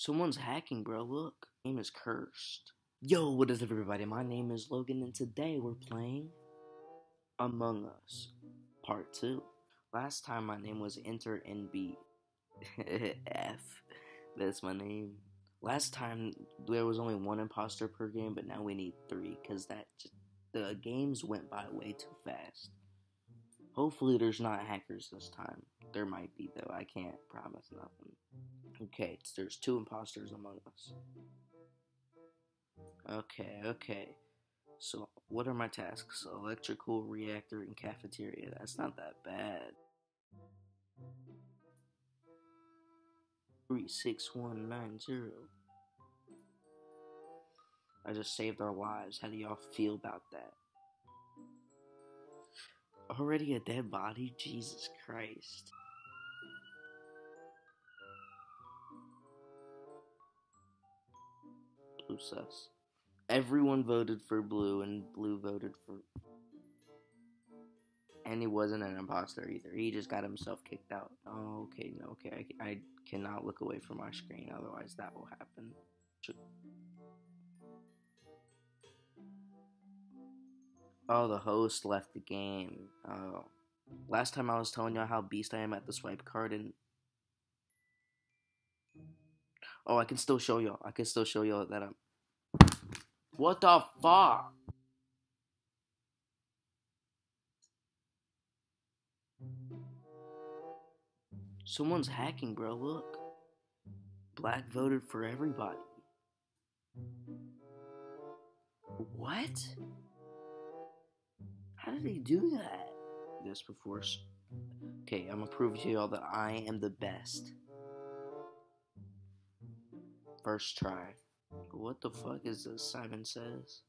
Someone's hacking, bro. Look. Name is cursed. Yo, what is up, everybody? My name is Logan, and today we're playing Among Us Part 2. Last time my name was Enter NB. F. That's my name. Last time there was only one imposter per game, but now we need three because that the games went by way too fast. Hopefully, there's not hackers this time. There might be though. I can't promise nothing. Okay, there's two imposters among us. Okay, okay. So, what are my tasks? Electrical, reactor, and cafeteria. That's not that bad. 36190. I just saved our lives. How do y'all feel about that? Already a dead body? Jesus Christ. Sus. Everyone voted for blue, and blue voted for. And he wasn't an imposter either. He just got himself kicked out. Oh, okay, no, okay. I, I cannot look away from my screen, otherwise, that will happen. Oh, the host left the game. Oh. Last time I was telling y'all how beast I am at the swipe card and Oh, I can still show y'all. I can still show y'all that I'm What the fuck? Someone's hacking, bro. Look. Black voted for everybody. What? How did he do that? This before. Okay, I'm gonna prove to y'all that I am the best. First try. What the fuck is this? Simon says.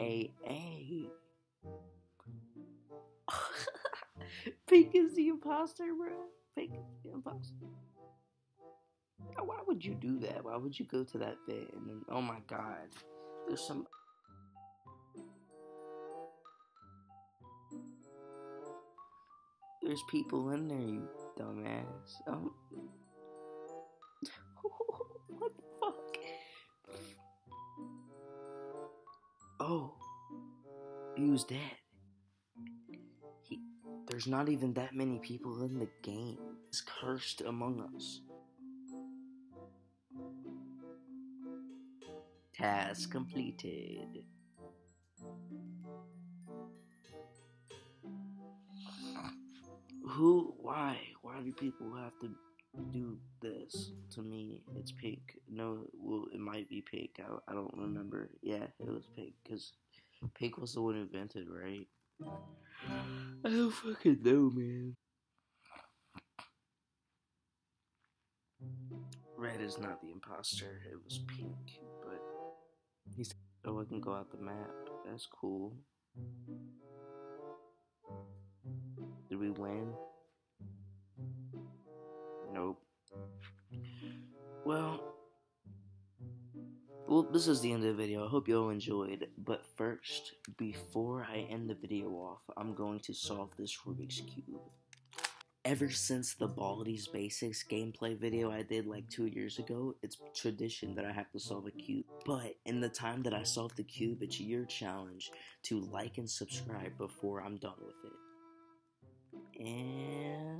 A A. Pink is the imposter, bro. Pink is the imposter. Why would you do that? Why would you go to that bit and then, oh my god, there's some. There's people in there, you dumbass. Um, he was dead. He, there's not even that many people in the game. It's cursed among us. Task completed. Who? Why? Why do people have to do this to me? It's pink. No, well, it might be pink. I, I don't remember. Yeah, it was pink because pink was the one who invented, right? I don't fucking know, man. Red is not the imposter. It was pink, but he's. Oh, I can go out the map. That's cool. Did we win? This is the end of the video. I hope you all enjoyed. But first, before I end the video off, I'm going to solve this Rubik's Cube. Ever since the Baldi's Basics gameplay video I did like two years ago, it's tradition that I have to solve a cube. But in the time that I solve the cube, it's your challenge to like and subscribe before I'm done with it. And